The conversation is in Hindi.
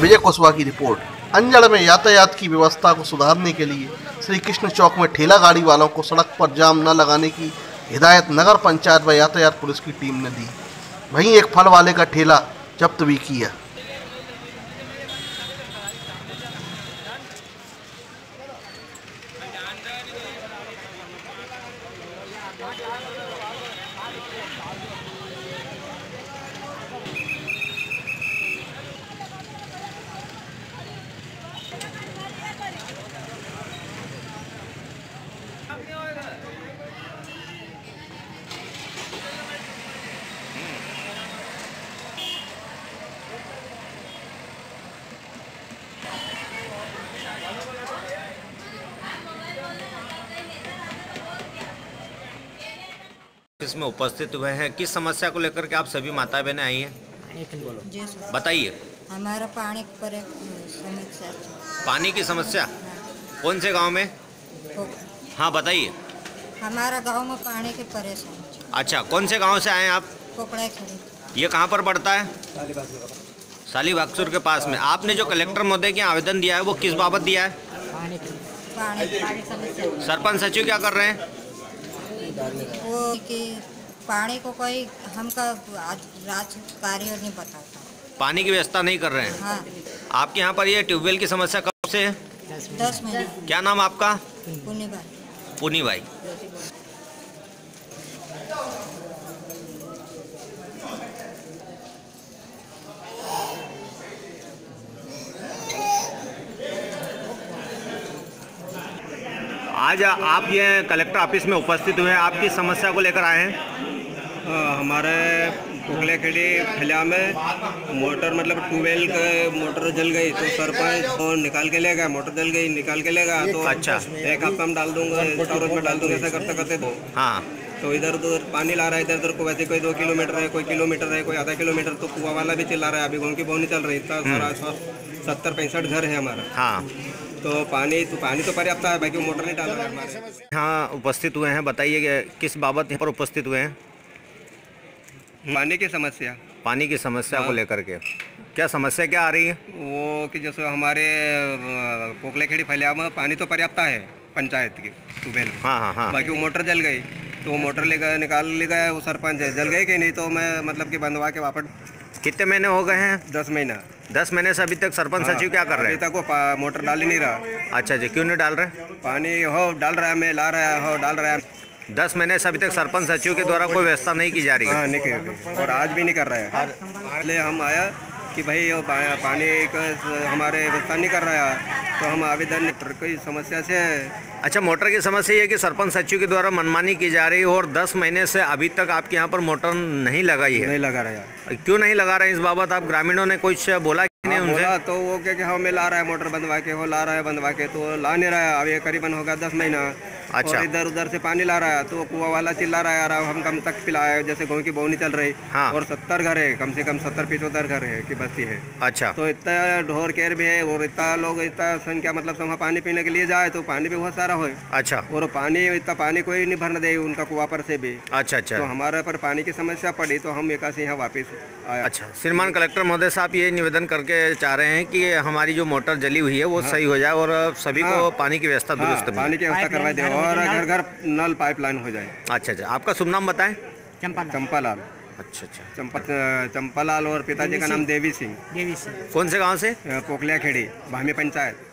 कुशवाहा की रिपोर्ट। अंजड़ में यातायात की व्यवस्था को सुधारने के लिए श्री कृष्ण चौक में ठेला गाड़ी वालों को सड़क पर जाम न लगाने की हिदायत नगर पंचायत व यातायात पुलिस की टीम ने दी। वहीं एक फल वाले का ठेला जब्त भी किया। इसमें उपस्थित हुए हैं। किस समस्या को लेकर के आप सभी माता बहनें आई हैं? बताइए। हमारा पानी पर समस्या। पानी की समस्या? कौन से गाँव में? हाँ बताइए। हमारा गाँव में पानी की परेशानी अच्छा कौन से गाँव से आए आप? ये कहाँ पर पड़ता है? साली बागसुर के पास में। आपने जो कलेक्टर महोदय के आवेदन दिया है वो किस बाबत दिया है? पानी पानी सरपंच सचिव क्या कर रहे हैं? वो कि पानी को कोई हमका राज कार्य नहीं बताता। पानी की व्यवस्था नहीं कर रहे हैं? हाँ। आपके यहाँ पर ये ट्यूबवेल की समस्या कब से है? दस महीने। क्या नाम आपका? पुनी भाई पुनी भाई आज आप ये कलेक्टर ऑफ़िस में उपस्थित हुए हैं। आपकी समस्या को लेकर आए हैं? हाँ, हमारे पुगले खेड़ी खलिया में मोटर मतलब ट्यूबवेल का मोटर जल गई तो सरपंच वो निकाल के ले गया मोटर जल गई निकाल के ले गया तो अच्छा। एक हफ़्ता में डाल दूँगा में डाल दूँगा ऐसा करते करते तो हाँ। तो इधर उधर पानी ला रहा है इधर उधर को वैसे कोई दो किलोमीटर है कोई किलोमीटर है कोई आधा किलोमीटर तो कुआ वाला भी चिल्ला रहा है अभी गाँव की बहुत चल रही इतना सारा सत्तर पैंसठ घर है हमारा। हाँ। तो पानी तो पानी तो पर्याप्त है बाकी मोटर नहीं डाल रहा है यहाँ उपस्थित हुए हैं बताइए कि किस बाबत यहाँ पर उपस्थित हुए हैं? पानी की समस्या। पानी की समस्या को लेकर के। क्या समस्या क्या आ रही है? वो कि जैसे हमारे पोकले खेड़ी फैलिया में पानी तो पर्याप्त है पंचायत की सुबह हाँ हाँ हाँ। बाकी वो मोटर जल गई। तो वो मोटर ले गए निकाल ले गए वो सरपंच है जल गई कि नहीं? तो मैं मतलब कि बंधवा के वापस कितने महीने हो गए हैं? दस महीना। दस महीने से अभी तक सरपंच सचिव क्या कर रहे हैं? अभी हैं तक वो मोटर डाल ही नहीं रहा। अच्छा जी क्यों नहीं डाल रहे? पानी हो डाल रहा है मैं ला रहा है हो डाल रहा है। दस महीने से अभी तक सरपंच सचिव के द्वारा कोई व्यवस्था नहीं की जा रही है? हाँ नहीं और आज भी नहीं कर रहे हैं। इसलिए हम आया कि भाई पानी का हमारे व्यवस्था नहीं कर रहा। है तो हम आवेदन मोटर की समस्या से अच्छा मोटर की समस्या ये कि सरपंच सचिव के द्वारा मनमानी की जा रही है और दस महीने से अभी तक आपके यहाँ पर मोटर नहीं लगाई है। नहीं लगा रहा क्यों नहीं लगा रहे हैं इस बाबत? आप ग्रामीणों ने कुछ बोला कि नहीं हाँ, उनसे? बोला तो वो क्या कि हाँ मैं ला रहा है मोटर बंधवा के वो ला रहा है बंधवा के तो ला नहीं रहा है। ये करीबन होगा दस महीना। अच्छा। और इधर उधर से पानी ला रहा है तो कुआ वाला चिल्ला रहा है यार हम कम तक पिलाया है जैसे गाँव की बोनी चल रही। हाँ। और सत्तर घर है कम से कम सत्तर पिछहत्तर घर है की बस्ती है। अच्छा। तो इतना ढोर केर भी है और इतना लोग इतना संख्या मतलब सब पानी पीने के लिए जाए तो पानी भी बहुत सारा हो अच्छा। और पानी इतना पानी कोई नहीं भरने दे उनका कुआ पर से भी। अच्छा अच्छा। तो हमारे पर पानी की समस्या पड़ी तो हम एक से यहाँ वापिस आया। अच्छा। श्रीमान कलेक्टर महोदय साहब ये निवेदन करके चाह रहे हैं कि हमारी जो मोटर जली हुई है वो सही हो जाए और सभी को हाँ। पानी की व्यवस्था हाँ, दुरुस्त मिले पानी की व्यवस्था करवा दे। और घर घर नल पाइपलाइन हो जाए। अच्छा अच्छा। आपका शुभ नाम बताएँ। चंपालाल। अच्छा अच्छा। चंपा चंपालाल और पिताजी का नाम देवी सिंह। सिंह। कौन से गाँव से? पोकलिया खेड़ी भामी पंचायत